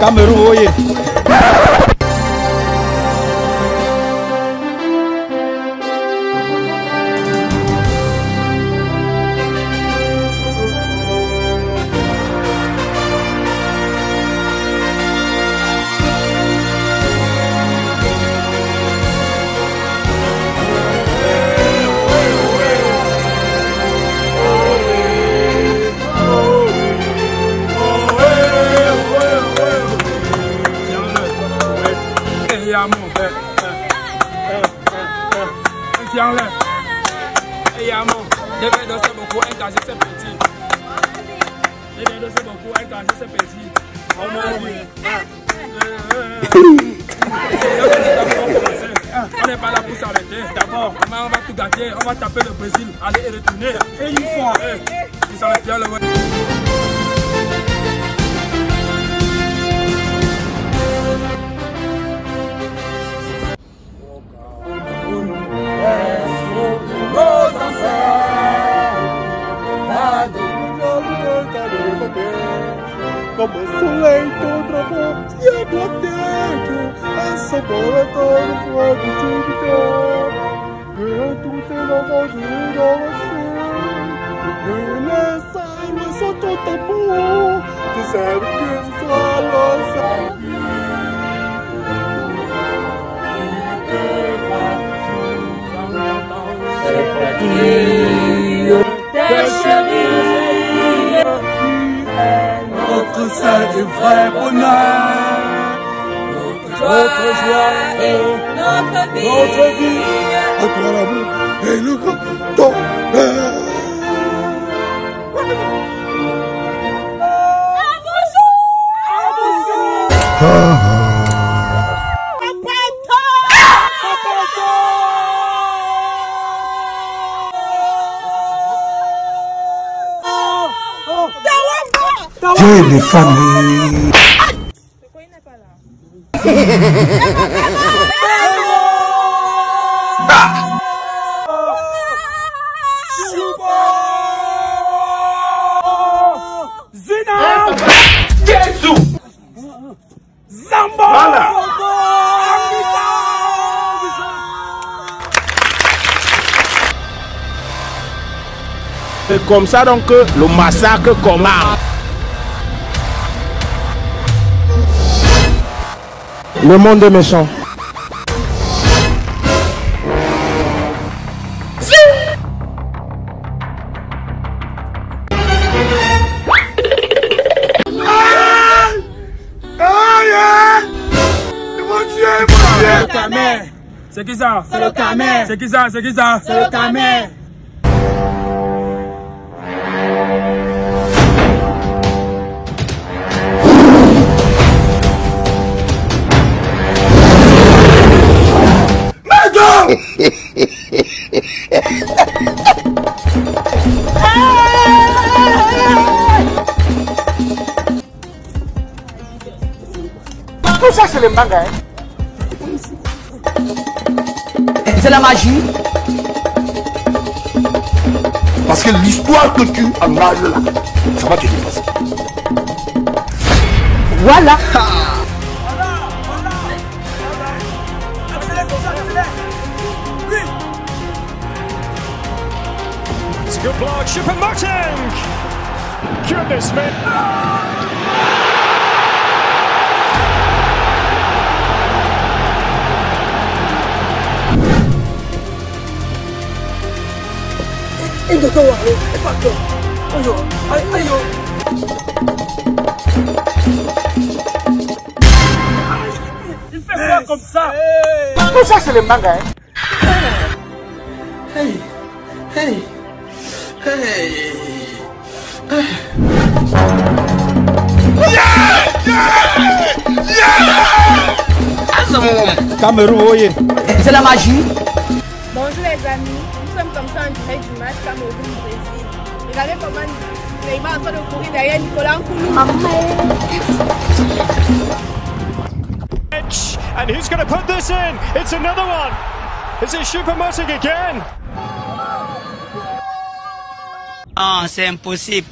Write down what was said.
Cameroun oye! Tiens-le. Et Yamon, devait danser beaucoup, un casier c'est petit. Devait danser beaucoup, un casier c'est petit. On m'a dit. On n'est pas là pour s'arrêter. D'abord, on va tout gâter, on va taper le Brésil, aller et retourner. Et une fois, ils s'en bien le leito travou e a plateia essa bola tá no fogo de guitarra dentro tem de rodinha assim e nessa mesa só tá bom. Disseram que fala sabe assim. Seul et vrai bonheur, notre joie et notre vie. notre vie, à toi l'amour et le grand J'ai des familles! Pourquoi il n'est pas là C'est comme ça donc que le massacre commence. Le monde est méchant. C'est qui ça? C'est le camé. C'est qui ça? C'est qui ça? C'est le camé. Ça, c'est le manga. Hein? C'est la magie. Parce que l'histoire que tu emballes là, ça va te dépasser. Voilà. It's a good block. Shipper Martin. Goodness me. Il fait quoi comme ça? Tout ça, c'est le manga. Hein? Cameroun oye! C'est la magie. Eh. And who's going to put this in? It's another one. Is it Supermotic again? Ah, oh, c'est impossible.